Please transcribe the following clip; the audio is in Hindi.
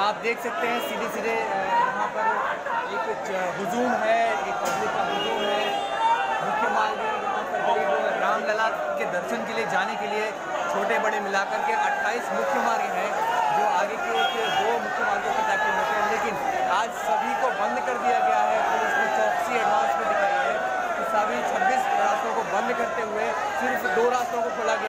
आप देख सकते हैं, सीधे सीधे यहाँ पर एक हजूम है, एक पब्लिक का हजूम है। मुख्य मार्ग यहाँ पर गरीब रामलला के दर्शन के लिए जाने के लिए छोटे बड़े मिलाकर के 28 मुख्य मार्ग हैं, जो आगे के दो मुख्य मार्गों के दाखिल होते हैं। लेकिन आज सभी को बंद कर दिया गया है, पुलिस ने चौकसी एडवांस में दिखाई है कि सभी छब्बीस रास्तों को बंद करते हुए सिर्फ़ दो रास्तों को खोला गया।